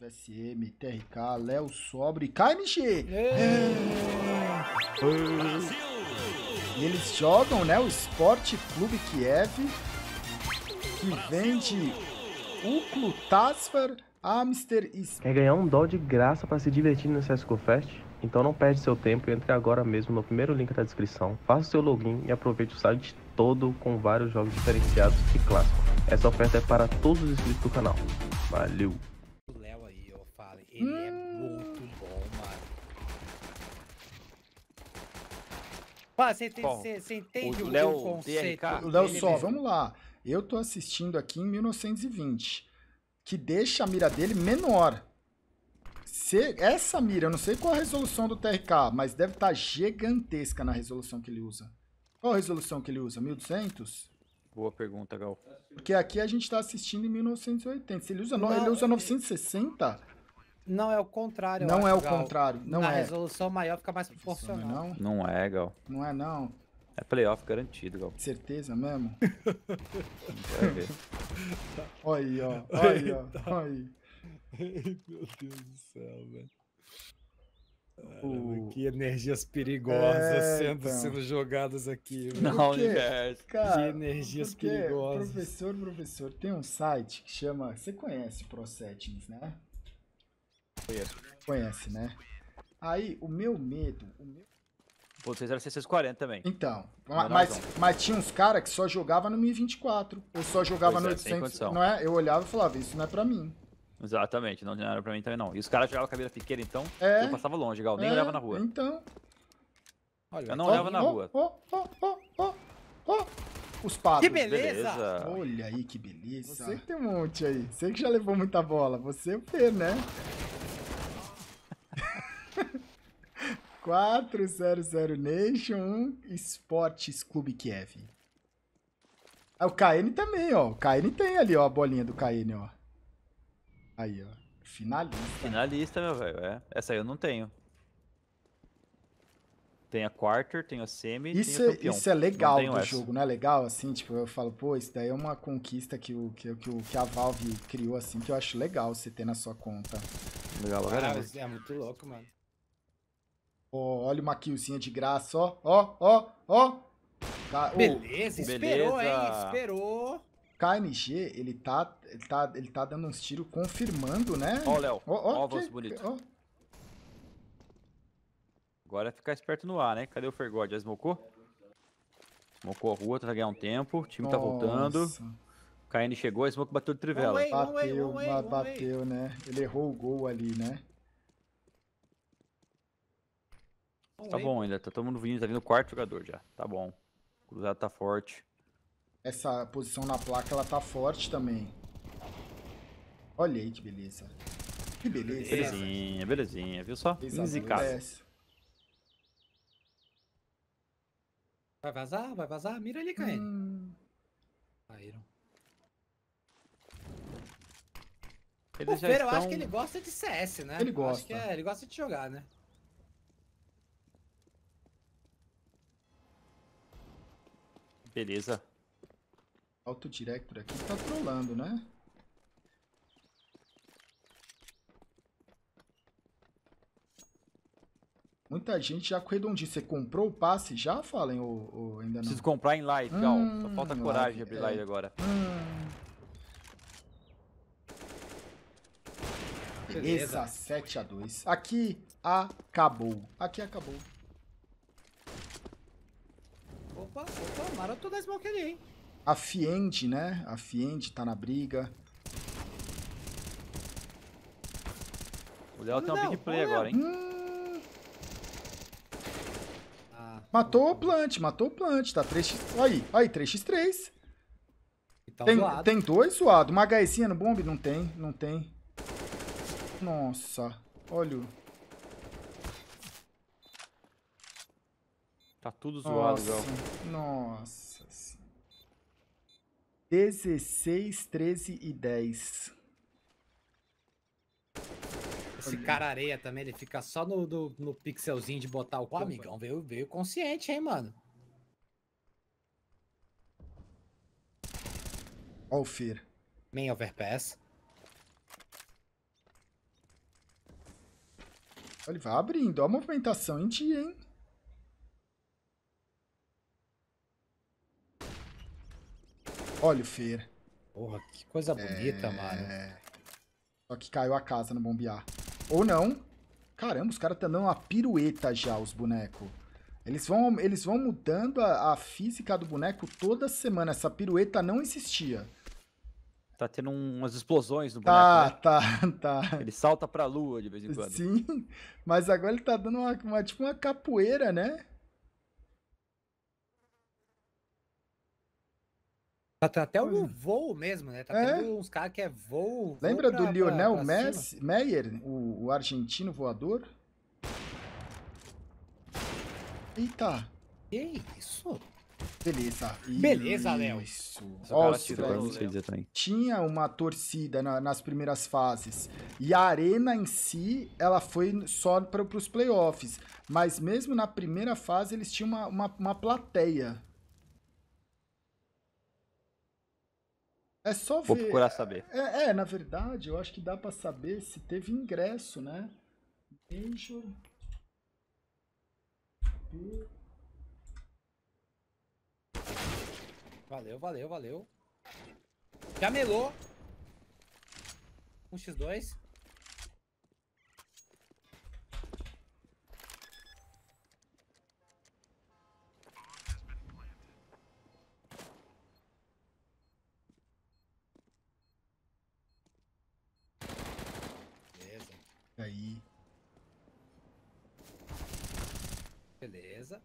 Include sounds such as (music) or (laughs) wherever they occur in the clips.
VSM, TRK, Léo Sobre e KMG. E eles jogam, né, o Sport Clube Kiev, que vende Uklu, Tasfar, Amster e... Quer ganhar um dó de graça para se divertir no CSGO Fest? Então não perde seu tempo e entre agora mesmo no primeiro link da descrição. Faça seu login e aproveite o site todo com vários jogos diferenciados e clássicos. Essa oferta é para todos os inscritos do canal. Valeu! O Léo aí, eu falo, ele é muito bom, mano. Pá, você tem- Bom, você- você entende o o, Léo o conceito? DRK, Léo só, vamos lá. Eu tô assistindo aqui em 1920, que deixa a mira dele menor. Se, essa mira, eu não sei qual a resolução do TRK, mas deve estar gigantesca na resolução que ele usa. Qual a resolução que ele usa? 1200? Boa pergunta, Gal. Porque aqui a gente tá assistindo em 1980. Se ele usa, Não, ele usa ele- 960, Não é o contrário. não acho, é o Gal. contrário. Não Na é. resolução maior fica mais Não é proporcional. não? Não é, Gal. Não é não. É playoff garantido, Gal. Certeza mesmo? Vai ver. Olha (laughs) aí, ó. Olha (laughs) aí, ó. Olha aí. Meu Deus do céu, velho. Que energias perigosas É, sendo, então. sendo jogadas aqui. velho. Não, universo. Cara, Que energias perigosas. Professor, professor, tem um site que chama. Você conhece o ProSettings, né? Conheço. Conhece, né? Aí, o meu medo. o meu- Pô, vocês eram 640 também. Então, mas, mas tinha uns caras que só jogava no 1024. Ou só jogava Pois no é, sem 800. condição. Não é? Eu olhava e falava, isso não é pra mim. Exatamente, não era pra mim também não. E os caras jogavam cabelo pequena, então É. eu passava longe, Gal. Nem É, olhava na rua. Então. Olha, Eu não olhava na ó, rua. Ó, ó, ó, ó, ó. Os padres. Que beleza! Olha aí que beleza. Você que tem um monte aí. Você que já levou muita bola. Você é o Fer, né? 400 Nation 1 Esportes Clube Kiev. Ah, o KN também, ó. O KN tem ali, ó, a bolinha do KN, ó. Aí, ó. Finalista. Finalista, meu velho. É. Essa aí eu não tenho. Tem a quarter, tem a semi, Isso tem o é, isso é legal Não tenho do essa. jogo, não é legal? Assim, tipo, eu falo, pô, isso daí é uma conquista que, o, que, que, o, que a Valve criou, assim, que eu acho legal você ter na sua conta. Legal, Ah, é muito louco, mano. Ó, olha uma killzinha de graça, ó, ó, ó, ó. Beleza, esperou, hein? Esperou. KNG, ele tá, ele tá, ele tá dando uns tiros confirmando, né? Ó, o Léo. Ó, Ó, ó, o avanço que- bonito. ó. Agora é ficar esperto no ar, né? Cadê o Fergod? Já smocou? Smocou a rua, tá ganhar um tempo. O time tá voltando. Nossa, O KN chegou, a smoke bateu de trivela. Bateu, bateu, né? Ele errou o gol ali, né? Tá bom ainda, tá todo mundo vindo, tá vindo o quarto jogador já. Tá bom. O cruzado tá forte. Essa posição na placa, ela tá forte também. Olha aí que beleza. Que beleza. Belezinha, belezinha, viu só? Fez a Zicado. dez. Vai vazar? Vai vazar? Mira ali, KN. Hum, Caíram. Eles O Fer, eu estão... acho que ele gosta de CS, né? Ele Eu gosta. Acho que é, ele gosta de jogar, né? Beleza. Auto Director aqui tá trolando, né? Muita gente já com redondinho. Você comprou o passe já, Fallen, ou, ou ainda não? Preciso comprar em live, Gal. Só Hum, falta live, coragem de abrir é. live agora. Hum, Beleza. beleza, 7 a 2 Aqui acabou. Aqui acabou. Opa, opa, maroto da smoke ali, hein? A Fiend, né? A Fiend tá na briga. O Léo tem uma big play Léo. agora, hein? Hum, Ah, matou o Plant, matou o Plant. Tá 3x. Aí, aí, 3x3. então Tem, zoado. tem dois zoado. Uma HSinha no bomb? Não tem, não tem. Nossa, olha o. Tá tudo zoado, Nossa, Gal. nossa. senhora. 16, 13 e 10. Esse cara areia também, ele fica só no, no, no pixelzinho de botar o... Pô, amigão, veio, veio consciente, hein, mano? Ó o Fer. Main overpass. Ele vai abrindo. Ó a movimentação em dia, hein? Olha o Fer. Porra, que coisa bonita, mano. É. Só que caiu a casa no bombear. Ou não. Caramba, os caras estão dando uma pirueta já, os bonecos. Eles vão, eles vão mudando a, a física do boneco toda semana. Essa pirueta não existia. Tá tendo um- umas explosões no Tá, boneco, tá, tá. né? Ele salta pra lua de vez em quando. Sim, mas agora ele tá dando uma, uma- tipo uma capoeira, né? Tá, tá até o voo mesmo, né? Tá É. tendo uns caras que é voo. voo Lembra pra- do pra- Lionel pra Messi, Meyer, o, o argentino voador? Eita. Que isso? beleza. Beleza, Léo. Isso. Dizer também. tinha uma torcida na- nas primeiras fases. E a arena em si, ela foi só para os playoffs. Mas mesmo na primeira fase, eles tinham uma, uma, uma plateia. É só Vou ver. procurar saber. É, é, na verdade, eu acho que dá pra saber se teve ingresso, né? Major. P- Valeu, valeu, valeu. Já melou. Um x2. Beleza, Aí. beleza.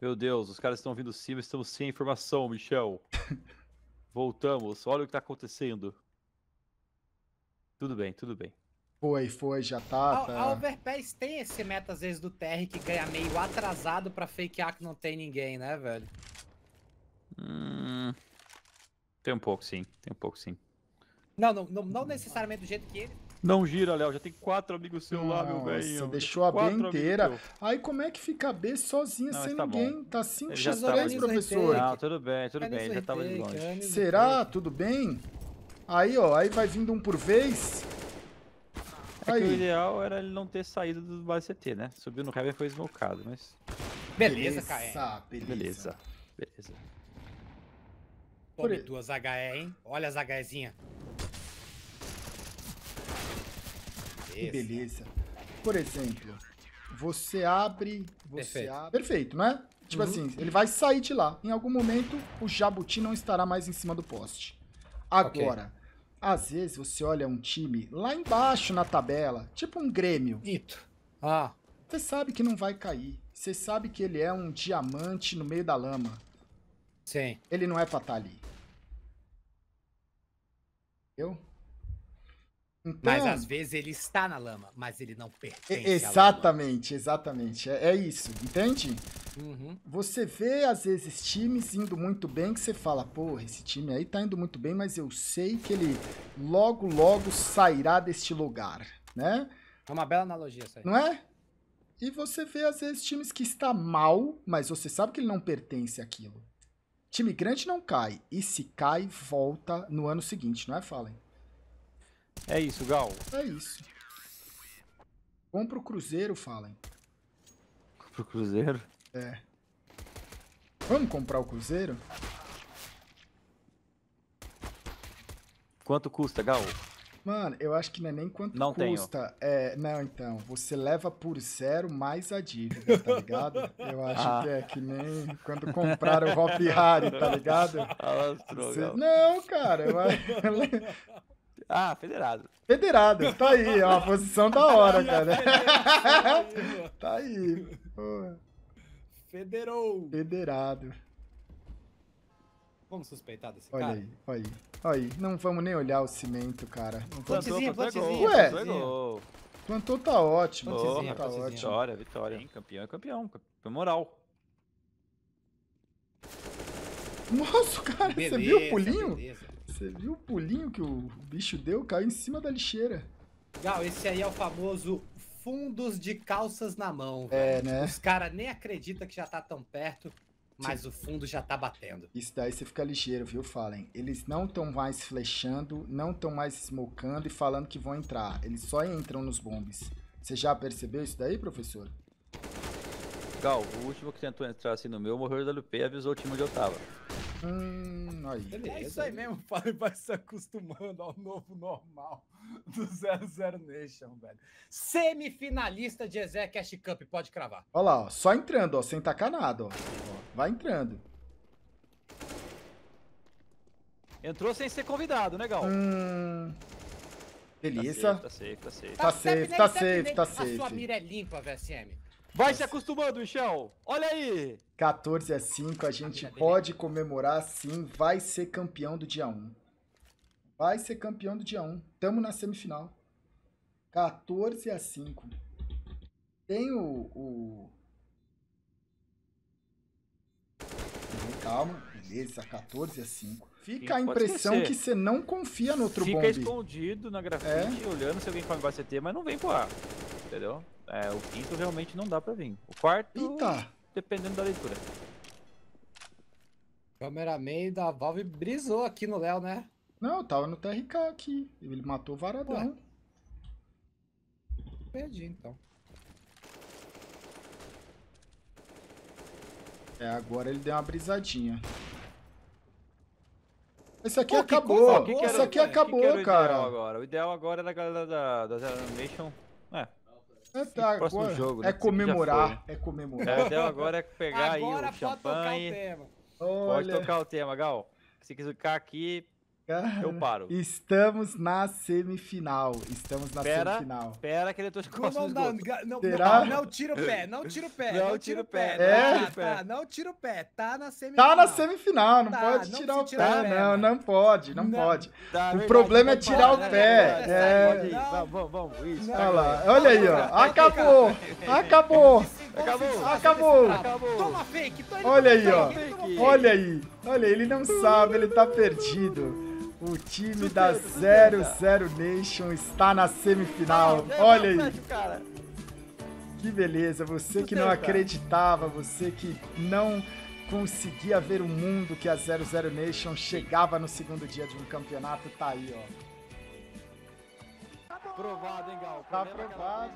Meu Deus, os caras estão vindo cima, estamos sem informação, Michel. (laughs) Voltamos, olha o que tá acontecendo. Tudo bem, tudo bem. Foi, foi, já A, tá. a tá. Overpass tem esse meta, às vezes, do TR que ganha meio atrasado pra fakear que não tem ninguém, né, velho? Hum, tem um pouco sim, tem um pouco sim. Não, não, não, não necessariamente do jeito que ele. Não gira, Léo, já tem quatro amigos seus lá, meu velho. deixou a B inteira. Aí como é que fica a B sozinha, Não, sem tá bom. ninguém? Tá 5 Ele já x tava 3 de- professor. Não, tudo bem, tudo bem, já tava de longe. Será? Tudo bem? Aí, ó, aí vai vindo um por vez. É que o Aí. ideal era ele não ter saído do base CT, né? Subiu no Heaven e foi smocado, mas. Beleza, KR. beleza. Beleza. Beleza. Tome duas HE, hein? Olha as HEzinha. Que beleza. Por exemplo, você abre. Você Perfeito. abre. Perfeito, né? Tipo Uhum. assim, ele vai sair de lá. Em algum momento, o Jabuti não estará mais em cima do poste. Agora, às vezes você olha um time lá embaixo na tabela, tipo um Grêmio. Bonito. Ah, Você sabe que não vai cair. Você sabe que ele é um diamante no meio da lama. Sim. Ele não é pra estar ali. Entendeu? Então, Mas às vezes ele está na lama, mas ele não pertence exatamente, exatamente. É, é isso, entende? Uhum. Você vê, às vezes, times indo muito bem que você fala, porra, esse time aí tá indo muito bem, mas eu sei que ele logo, logo sairá deste lugar, né? É uma bela analogia isso aí. Não é? E você vê, às vezes, times que está mal, mas você sabe que ele não pertence àquilo. Time grande não cai. E se cai, volta no ano seguinte, não é, Fallen? É isso, Gal. É isso. Compra o Cruzeiro, Fallen. Pro Cruzeiro. Vamos comprar o Cruzeiro? Quanto custa, Gal? Mano, eu acho que não é nem quanto Não tenho. custa. É, não, então, você leva por zero mais a dívida, tá ligado? (laughs) Eu acho Ah. que é que nem quando compraram o Hop Harry, tá ligado? Alastrou, Você-. Não, cara, eu acho... (laughs) Ah, federado. Federado, tá aí, é uma posição da hora, cara. (laughs) Tá aí, pô, Federou. federado. Vamos suspeitar desse Olha cara? aí, olha aí, olha aí. Não vamos nem olhar o cimento, cara. Não. Plantezinha, plantou, plantezinha, gol, Ué. plantou, é. Plantou tá ótimo, Plantezinha, plantou tá plantezinha. ótimo. Vitória, vitória. Sim, campeão é campeão. Campeão moral. Nossa, cara, você Beleza, viu o pulinho? beleza. Você viu o pulinho que o bicho deu? Caiu em cima da lixeira. Gal, esse aí é o famoso fundos de calças na mão. É, velho. né? Os caras nem acreditam que já tá tão perto. Mas o fundo já tá batendo. Isso daí você fica ligeiro, viu, Fallen? Eles não estão mais flechando, não estão mais smocando e falando que vão entrar. Eles só entram nos bombes. Você já percebeu isso daí, professor? Gal, o último que tentou entrar assim no meu morreu do WP e avisou o time onde eu tava. Hum, aí. Beleza. É isso aí mesmo, (laughs) Fábio vai se acostumando ao novo normal do 00 Nation, velho. Semifinalista de Ezé Cash Cup, pode cravar. Olha lá, ó, só entrando, ó, sem tacar nada, ó. Ó, Vai entrando. Entrou sem ser convidado, né, Gal? Hum, Tá beleza. safe, tá safe, tá safe. Tá safe, tá safe, tá A sua safe. mira é limpa, VSM. Vai se acostumando, Michel! Olha aí! 14 a 5, a gente pode comemorar sim, vai ser campeão do dia 1. Vai ser campeão do dia 1. Tamo na semifinal. 14 a 5. Tem o. o... Calma, beleza, 14 a 5. Fica a Sim, pode impressão que você não confia no outro Fica bombe. escondido na grafite, olhando se alguém vai vai CT, mas não vem pro ar. Entendeu? É, o quinto realmente não dá pra vir. O quarto, Eita! dependendo da leitura. Cameraman da Valve brisou aqui no Léo, né? Não, eu tava no TRK aqui. Ele matou o varadão. Perdi, então. É, agora ele deu uma brisadinha. Esse aqui Pô, que acabou. coisa O que que era Esse aqui que que acabou, era o ideal cara. Agora? O ideal agora era a galera da, da Zero Nation. É, É, tá, próximo agora jogo, né? é comemorar. É é, comemorar. o ideal agora é pegar aí Agora o pode tocar o champanhe. tema. Pode Olha, tocar o tema, Gal. Se quiser ficar aqui, cara, eu paro. estamos na semifinal. Estamos na Pera. semifinal. Espera que ele tô de Não, não, não, Será? não, não tira o pé, não tira o pé, Não não, tira o pé. É? Não tira o pé. tá, não tira o pé, tá na semifinal. Tá na semifinal, não Tá, pode não tirar o tira pé, o pé, não, mano. não pode, não, Não. pode. Tá, O verdade, problema é tirar o parar, pé, né? é. Pode ir, Não. Vamos, vamos, vamos. Isso. Olha lá, olha aí, ó. Acabou, acabou. Acabou. Acabou. Acabou. Toma fake, tô indo Olha aí, ó. Olha aí, olha aí, ele não sabe, ele tá perdido. O time da Sustenta, 00 Nation está na semifinal. Não, Olha aí, que beleza. Você que não acreditava, você que não conseguia ver o mundo que a 00 Nation chegava no segundo dia de um campeonato, tá aí, ó. Aprovado, hein, Gal? Tá é aprovado.